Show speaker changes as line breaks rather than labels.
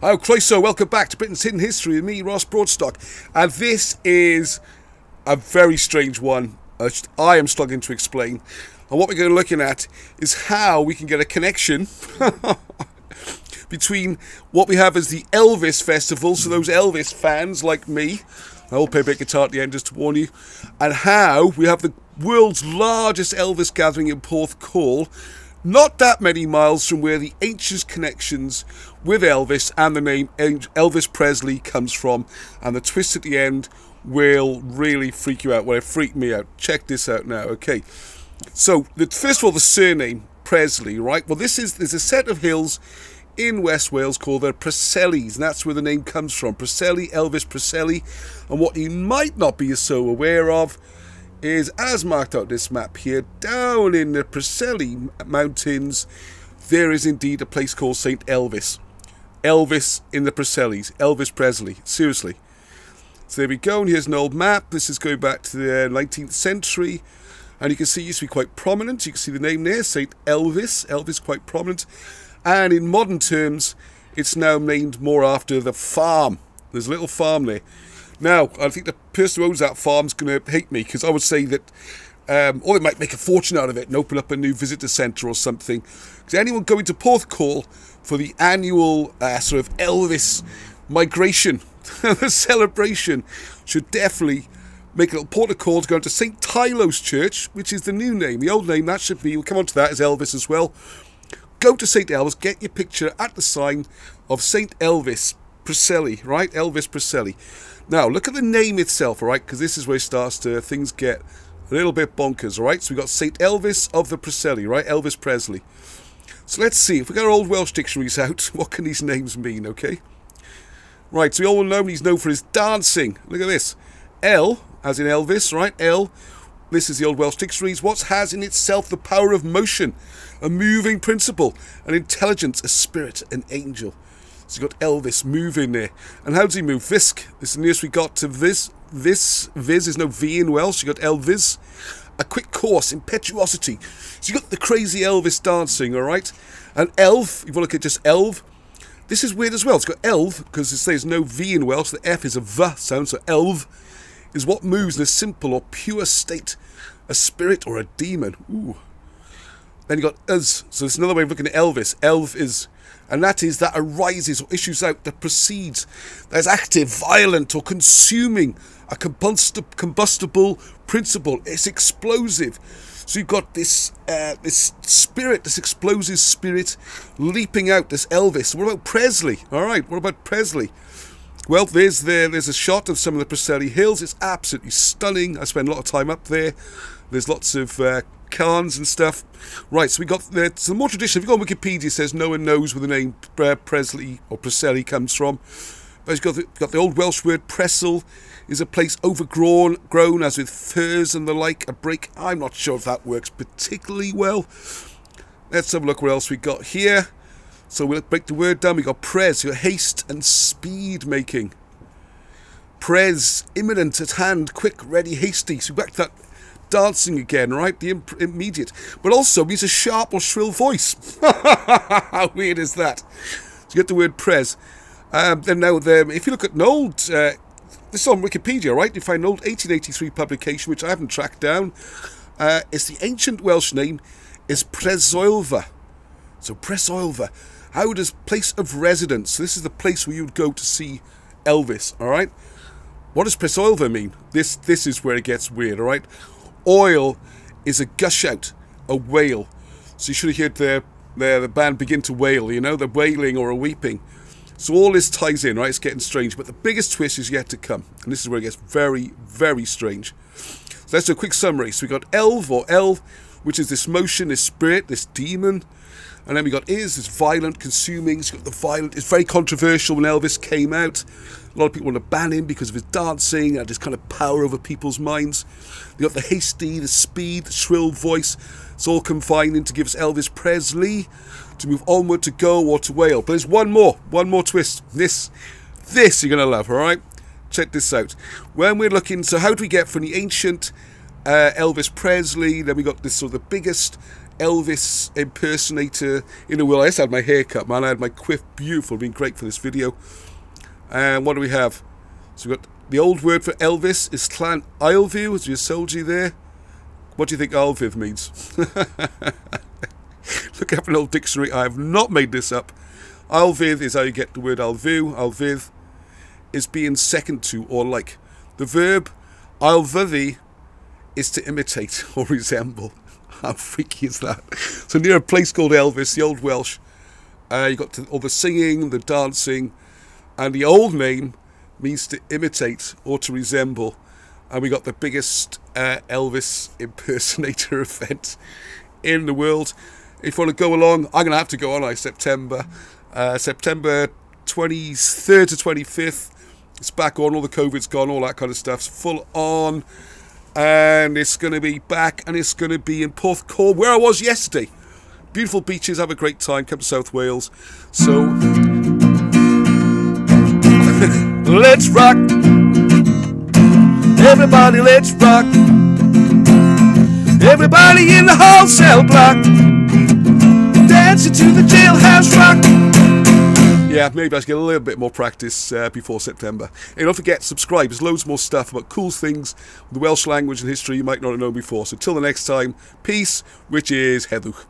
Oh, Croeso, welcome back to Britain's Hidden History with me, Ross Broadstock. And this is a very strange one. uh, I am struggling to explain. And what we're going to be looking at is how we can get a connection between what we have as the Elvis Festival, so those Elvis fans like me, I will play a bit guitar at the end just to warn you, and how we have the world's largest Elvis gathering in Porthcawl, not that many miles from where the ancient connections with Elvis and the name Elvis Presley comes from, and the twist at the end will really freak you out. Well, it freaked me out. Check this out now. Okay, so the, first of all, the surname Presley, right? Well, this is there's a set of hills in West Wales called the Presellys, and that's where the name comes from. Preseli, Elvis Presley, and what you might not be so aware of is, as marked out this map here, down in the Preseli Mountains, there is indeed a place called St. Elvis. Elvis in the Presellys. Elvis Presley. Seriously. So there we go, and here's an old map. This is going back to the 19th century. And you can see it used to be quite prominent. You can see the name there, St. Elvis. Elvis quite prominent. And in modern terms, it's now named more after the farm. There's a little farm there. Now, I think the person who owns that farm is going to hate me because I would say that, um, or they might make a fortune out of it and open up a new visitor centre or something. Because anyone going to Porthcawl for the annual uh, sort of Elvis migration, the celebration, should definitely make a little port of call to go to St. Teilo's Church, which is the new name. The old name, that should be, we'll come on to that, is Elvis as well. Go to St. Elvis, get your picture at the sign of St. Elvis Presley, right? Elvis Presley. Now, look at the name itself, right? Because this is where it starts to, things get a little bit bonkers, all right? So we've got St. Elvis of the Presley, right? Elvis Presley. So let's see, if we got our old Welsh dictionaries out, what can these names mean, okay? Right, so we all know he's known for his dancing. Look at this. L, as in Elvis, right? L, this is the old Welsh dictionaries. What has in itself the power of motion, a moving principle, an intelligence, a spirit, an angel. So you've got Elvis moving there. And how does he move? This is the nearest we got to Vis. Vis. Vis is no V in Welsh. you got Elvis. A quick course, impetuosity. So you got the crazy Elvis dancing, all right? And Elf, if you look at just Elv, this is weird as well. It's got Elv, because it says no V in Welsh. The F is a V sound, so Elv is what moves in a simple or pure state. A spirit or a demon. Ooh. Then you got us. So it's another way of looking at Elvis. Elv is and that is that arises or issues out that proceeds, that is active, violent, or consuming a combustible principle. It's explosive. So you've got this uh, this spirit, this explosive spirit leaping out, this Elvis. What about Presley? All right, what about Presley? Well, there's there. There's a shot of some of the Preseli Hills. It's absolutely stunning. I spend a lot of time up there. There's lots of uh, cairns and stuff. Right, so we got the, so more traditional. If you go on Wikipedia, it says no one knows where the name uh, Presley or Preseli comes from. But it's got the, got the old Welsh word Presel is a place overgrown, grown as with firs and the like. A break. I'm not sure if that works particularly well. Let's have a look what else we got here. So we'll break the word down. We got pres, your haste and speed making. Pres, imminent at hand, quick, ready, hasty. So back to that dancing again, right? The immediate. But also means a sharp or shrill voice. How weird is that? So you get the word pres. Um, then now, the, if you look at an old, uh, this is on Wikipedia, right? You find an old 1883 publication, which I haven't tracked down. Uh, it's the ancient Welsh name is Presoilva. So Presoilva. How does place of residence? So this is the place where you'd go to see Elvis, all right? What does Presoilva mean? This this is where it gets weird, all right? Oil is a gush out, a wail. So you should have heard the, the, band begin to wail, you know, the wailing or a weeping. So all this ties in, right? It's getting strange. But the biggest twist is yet to come. And this is where it gets very, very strange. So let's do a quick summary. So we got Elv or Elv, which is this motion, this spirit, this demon. And then we got Is, this violent, consuming. It's got the violent. It's very controversial when Elvis came out. A lot of people want to ban him because of his dancing and his kind of power over people's minds. You got the hasty, the speed, the shrill voice. It's all confining to give us Elvis Presley to move onward to go or to wail. But there's one more, one more twist. This, this you're going to love, all right? Check this out. When we're looking, so how do we get from the ancient uh, Elvis Presley, then we got this sort of the biggest Elvis impersonator in the world. I just had my hair cut, man. I had my quiff beautiful, been great for this video. And what do we have? So we've got the old word for Elvis is Llan Eilviv, as you told you there. What do you think Eilviv means? Look up an old dictionary. I have not made this up. Eilviv is how you get the word alvu. Alviv is being second to or like. The verb alvivi is to imitate or resemble. How freaky is that? So near a place called Elvis, the old Welsh, uh, you got to, all the singing, the dancing, and the old name means to imitate or to resemble. And we got the biggest uh, Elvis impersonator event in the world. If you want to go along, I'm going to have to go on like September. Uh, September 23rd to 25th. It's back on, all the COVID's gone, all that kind of stuff's full on. And it's going to be back and it's going to be in Porthcawl, where I was yesterday. Beautiful beaches, have a great time, come to South Wales. So, let's rock. Everybody, let's rock. Everybody in the wholesale block. Dancing to the jailhouse rock. Yeah, maybe I should get a little bit more practice uh, before September. And don't forget, subscribe. There's loads more stuff about cool things, the Welsh language and history you might not have known before. So till the next time, peace, which is Heddwch.